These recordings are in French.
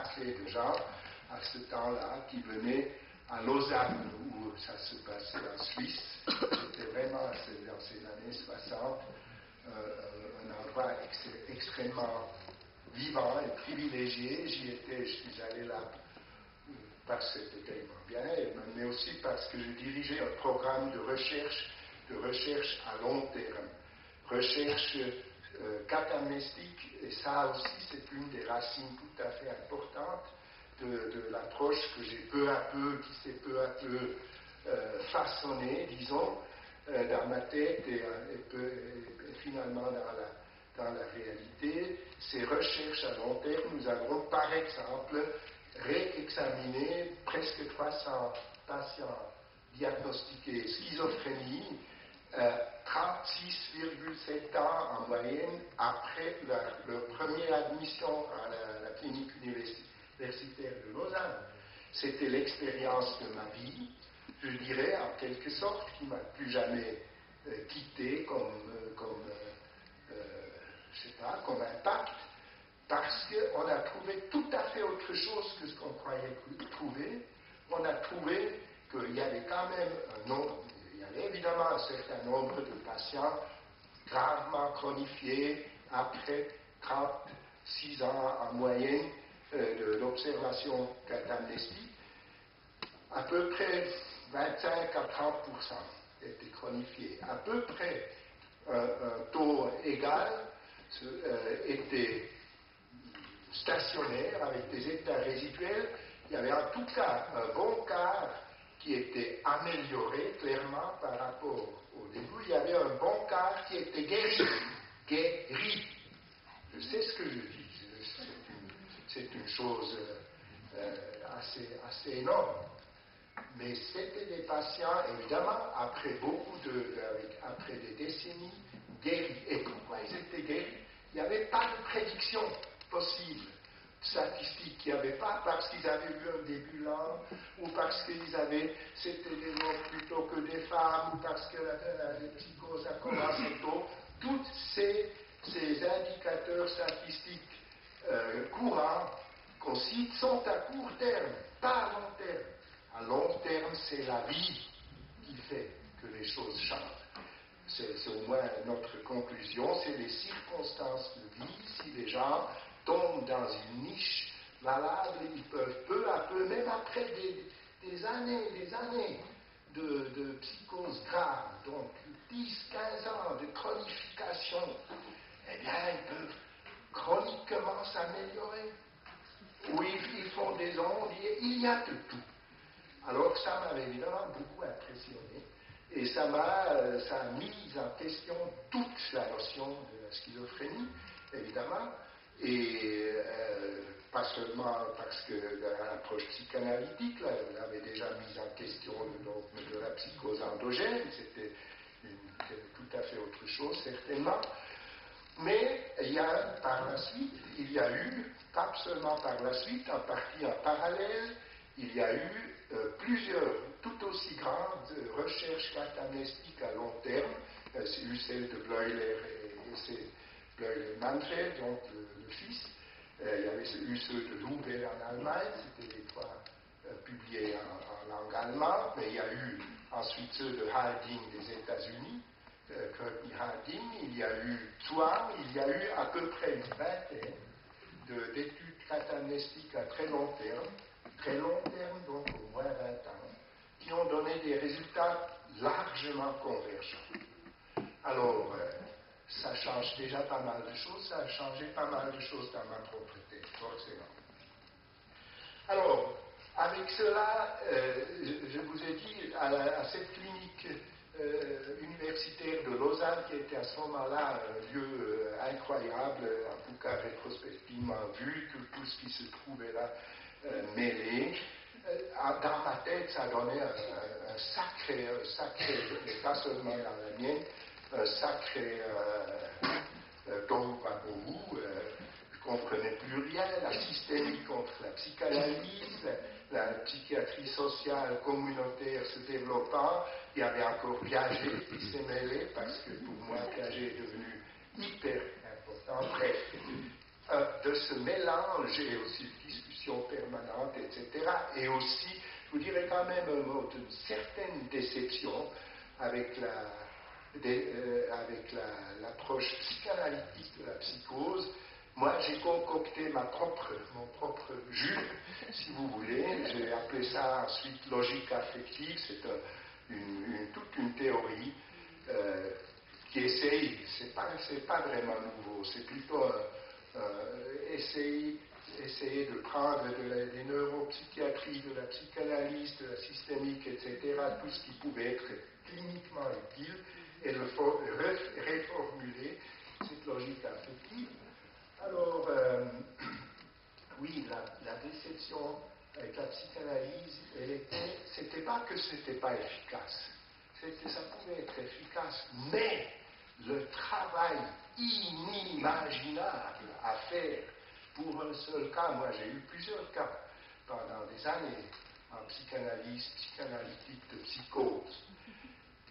de gens à ce temps-là qui venaient à Lausanne, où ça se passait en Suisse. C'était vraiment, dans ces années 60, euh, un endroit extrêmement vivant et privilégié. J'y étais, je suis allé là parce que c'était tellement bien, mais aussi parce que je dirigeais un programme de recherche, de recherche à long terme, recherche euh, catamnestique, et ça aussi c'est une des racines tout à fait importantes de, l'approche que j'ai peu à peu, qui s'est peu à peu euh, façonnée, disons, euh, dans ma tête et, finalement dans la, dans la réalité. Ces recherches à long terme, nous avons par exemple réexaminé presque 300 patients diagnostiqués schizophrénie, 36,7 euh, ans en moyenne après leur, première admission à la, clinique universitaire de Lausanne. C'était l'expérience de ma vie, je dirais en quelque sorte, qui m'a plus jamais euh, quitté comme, euh, comme je sais pas, comme impact parce qu'on a trouvé tout à fait autre chose que ce qu'on croyait trouver. On a trouvé qu'il y avait quand même un nombre, évidemment un certain nombre de patients gravement chronifiés après 36 ans en moyenne euh, de l'observation catamnestique. À peu près 25 à 30% étaient chronifiés. À peu près un, taux égal euh, était stationnaire avec des états résiduels, il y avait en tout cas un bon quart qui était amélioré clairement par rapport au début. Il y avait un bon quart qui était guéri. Guéri. Je sais ce que je dis. C'est une, chose euh, assez, assez énorme. Mais c'était des patients, évidemment, après beaucoup de, après des décennies, guéris. Et pourquoi ils étaient guéris? Il n'y avait pas de prédiction possible statistiques qu'il n'y avait pas parce qu'ils avaient eu un début lent, ou parce qu'ils avaient, c'était des hommes plutôt que des femmes, ou parce que la, la, psychose a commencé tôt. Tous ces, ces, indicateurs statistiques euh, courants qu'on cite sont à court terme, pas à long terme. À long terme, c'est la vie qui fait que les choses changent. C'est au moins notre conclusion, c'est les circonstances de vie, si les gens tombent dans une niche malade, ils peuvent peu à peu, même après des, années des années de, psychose grave, donc 10, 15 ans de chronification, eh bien, ils peuvent chroniquement s'améliorer. Oui, ils font des ondes, il y a de tout. Alors ça m'avait évidemment beaucoup impressionné et ça m'a euh, mis en question toute la notion de la schizophrénie, évidemment, et euh, pas seulement parce que l'approche psychanalytique, là, on avait déjà mis en question le de la psychose endogène, c'était tout à fait autre chose, certainement. Mais il y a par la suite, il y a eu, pas seulement par la suite, en partie en parallèle, il y a eu euh, plusieurs tout aussi grandes recherches catamnestiques à long terme. Euh, c'est eu celle de Bleuler et, et Manfred, donc fils. Euh, il y avait eu ceux de Louvet en Allemagne, c'était les trois euh, publiés en, langue allemande, mais il y a eu ensuite ceux de Harding des États-Unis, euh, Harding, il y a eu Tuan, il y a eu à peu près une vingtaine d'études catamnestiques à très long terme, très long terme, donc au moins 20 ans, qui ont donné des résultats largement convergents. Alors, euh, ça change déjà pas mal de choses, ça a changé pas mal de choses dans ma propre tête, forcément. Alors, avec cela, euh, je, vous ai dit, à, cette clinique euh, universitaire de Lausanne, qui était à ce moment-là un lieu euh, incroyable, en tout cas rétrospectivement vu, tout, tout ce qui se trouvait là mêlé, dans ma tête, ça donnait un, sacré, sacré, pas seulement dans la mienne, sacré euh, euh, euh, je ne comprenais plus rien, la systémique contre la psychanalyse, la, psychiatrie sociale communautaire se développant, il y avait encore Piaget qui s'est mêlé, parce que pour moi, Piaget est devenu hyper important. Bref, de ce mélange et aussi de discussion permanente, etc. Et aussi, je vous dirais quand même un mot d'une certaine déception avec la, euh, avec l'approche psychanalytique de la psychose. Moi, j'ai concocté ma propre, mon propre jus, si vous voulez. J'ai appelé ça ensuite logique affective. C'est une, toute une théorie euh, qui essaye, c'est pas, pas vraiment nouveau, c'est plutôt essayer, essayer de prendre de la, des neuropsychiatries, de la psychanalyse, de la systémique, etc., tout ce qui pouvait être cliniquement utile et de réformuler cette logique affective. Alors, euh, oui, la, déception avec la psychanalyse, c'était pas que c'était pas efficace, ça pouvait être efficace, mais le travail inimaginable à faire pour un seul cas, moi j'ai eu plusieurs cas pendant des années en psychanalyse, psychanalytique de psychose.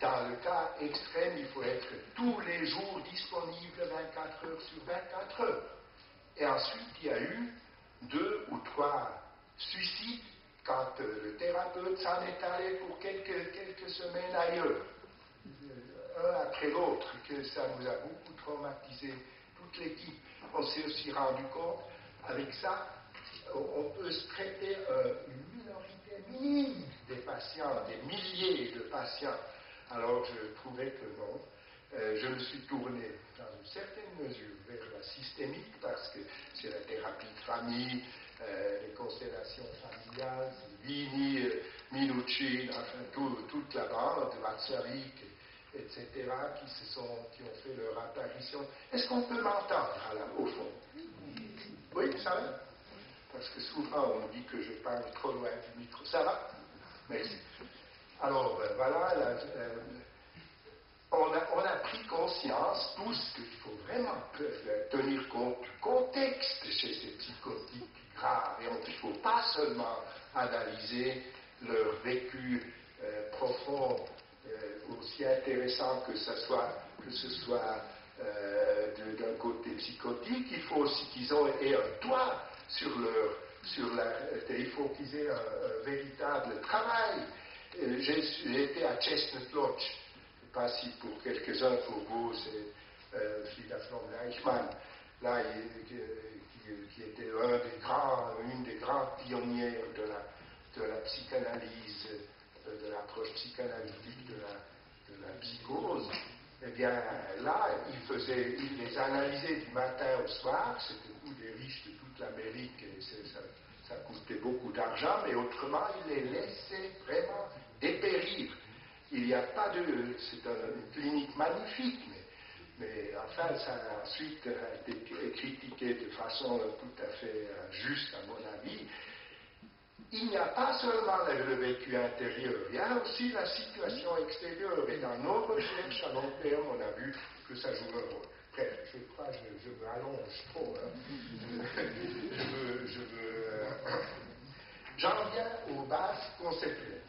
Dans le cas extrême, il faut être tous les jours disponible 24 heures sur 24 heures. Et ensuite, il y a eu deux ou trois suicides quand euh, le thérapeute s'en est allé pour quelques, semaines ailleurs, un après l'autre, que ça nous a beaucoup traumatisé, toute l'équipe. On s'est aussi rendu compte, avec ça, on peut se traiter euh, une minorité minime des patients, des milliers de patients alors je trouvais que non. Euh, je me suis tourné dans une certaine mesure vers la systémique parce que c'est la thérapie de famille, euh, les constellations familiales, Vini, euh, Minucci, enfin toute la bande, Vatsavik, etc., qui, se sont, qui ont fait leur apparition. Est-ce qu'on peut m'entendre au fond? Oui, ça va? Parce que souvent on dit que je parle trop loin du micro. Ça va? Merci. Alors, euh, voilà, euh, on, a, pris conscience tous qu'il faut vraiment tenir compte du contexte chez ces psychotiques graves. Et il ne faut pas seulement analyser leur vécu euh, profond, aussi intéressant que, ce soit, que ce soit d'un côté psychotique, il faut aussi qu'ils aient un toit sur leur. Sur la, il faut qu'ils aient un véritable travail euh, j'ai été à Chestnut Lodge. Je pas si pour quelques-uns, pour vous, c'est euh, von Eichmann, là, qui, était une des grandes pionnières de la, psychanalyse, euh, de l'approche psychanalytique de la, de psychose. Eh bien, là, il, faisait, il les analysait du matin au soir, c'était tous des riches de toute l'Amérique, et ça, ça coûtait beaucoup d'argent, mais autrement, il les laissait vraiment dépérir. Il n'y a pas de. C'est une clinique magnifique, mais, enfin, ça a ensuite été critiqué de façon tout à fait juste, à mon avis. Il n'y a pas seulement le vécu intérieur, il y a aussi la situation extérieure. Et dans nos recherches à long terme, on a vu que ça joue un rôle. Je crois que je, je m'allonge trop. Hein. Je, veux. Euh, j'en viens aux bases conceptuelles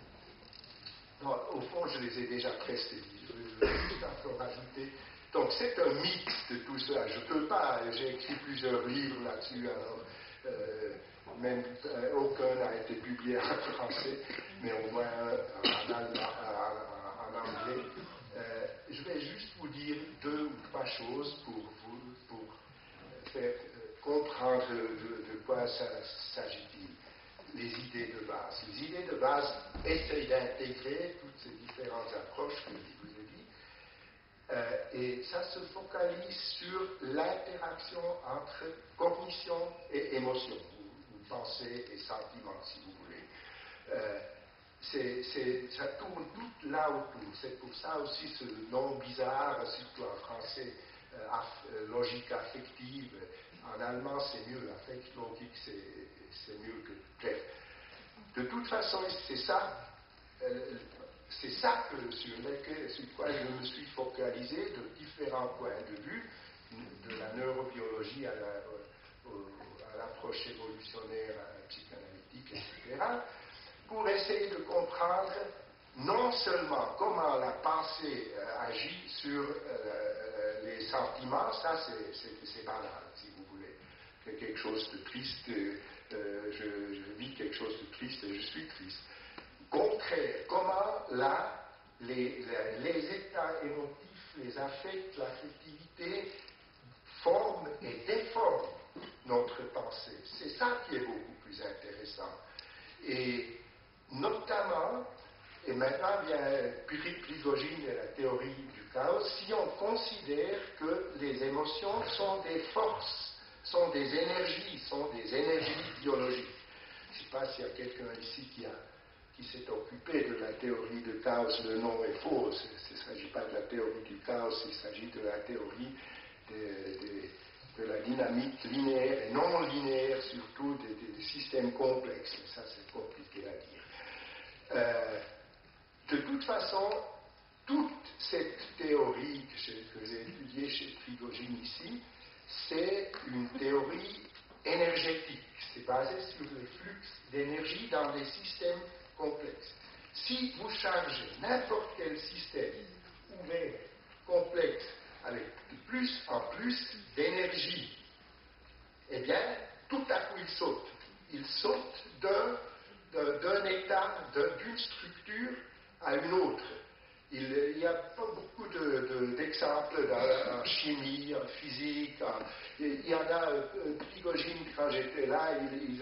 au fond, je les ai déjà dit. Je vais juste encore rajouter. Donc, c'est un mix de tout cela. Je ne peux pas, j'ai écrit plusieurs livres là-dessus, alors, euh, même euh, aucun n'a été publié en français, mais au moins en, en, anglais. Euh, je vais juste vous dire deux ou trois choses pour vous, pour faire comprendre de, de quoi s'agit-il les idées de base. Les idées de base essayent d'intégrer toutes ces différentes approches que je vous ai dit. Euh, et ça se focalise sur l'interaction entre cognition et émotion, ou, pensée et sentiment, si vous voulez. Euh, ça tourne tout là autour. C'est pour ça aussi ce nom bizarre, surtout en français, euh, logique affective. En allemand, c'est mieux. Affect logique, c'est mieux que de toute façon, c'est ça, euh, c'est ça sur, quoi je me suis focalisé de différents points de vue, de la neurobiologie à l'approche évolutionnaire, psychanalytique, etc., pour essayer de comprendre non seulement comment la pensée euh, agit sur euh, les sentiments, ça c'est banal, si vous voulez, c'est quelque chose de triste, je, vis quelque chose de triste et je suis triste. Concret, comment là, les, les, états émotifs, les affects, l'affectivité forment et déforment notre pensée. C'est ça qui est beaucoup plus intéressant. Et notamment, et maintenant vient Prigogine et la théorie du chaos, si on considère que les émotions sont des forces, sont des énergies, sont des énergies biologiques. Je ne sais pas s'il y a quelqu'un ici qui, qui s'est occupé de la théorie du chaos, le nom est faux, il ne s'agit pas de la théorie du chaos, il s'agit de la théorie de, la dynamique linéaire et non linéaire, surtout des, systèmes complexes, mais ça c'est compliqué à dire. Euh, de toute façon, toute cette théorie que j'ai étudiée chez Prigogine ici, c'est une théorie énergétique. C'est basé sur les flux d'énergie dans des systèmes complexes. Si vous chargez n'importe quel système ouvert, complexe, avec de plus en plus d'énergie, eh bien, tout à coup, il saute. Il saute d'un état, d'une structure à une autre. Il n'y a pas beaucoup d'exemples en chimie, en physique. il y en a, euh, Prigogine, quand j'étais là, il,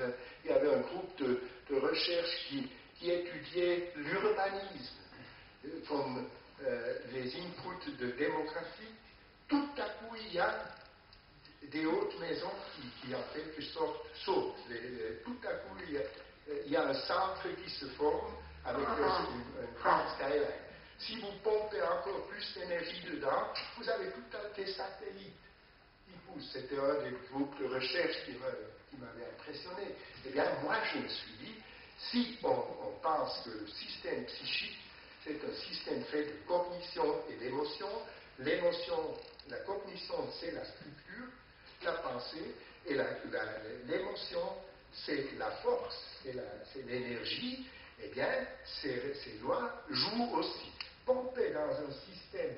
y avait un groupe de, recherche qui, étudiait l'urbanisme, comme euh, les inputs de démographie. Tout à coup, il y a des hautes maisons qui, en quelque sorte sautent. tout à coup, il y, a, un centre qui se forme avec ah. une grande skyline. Si vous pompez encore plus d'énergie dedans, vous avez tout un des satellites qui poussent. C'était un des groupes de recherche qui m'avait impressionné. Eh bien, moi, je me suis dit, si on, pense que le système psychique, c'est un système fait de cognition et d'émotion, l'émotion, la cognition, c'est la structure, la pensée, et l'émotion, c'est la force, c'est l'énergie, eh bien, ces, ces lois jouent aussi. Pomper dans un système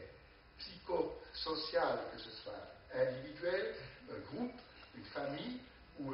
psychosocial, que ce soit individuel, un groupe, une famille ou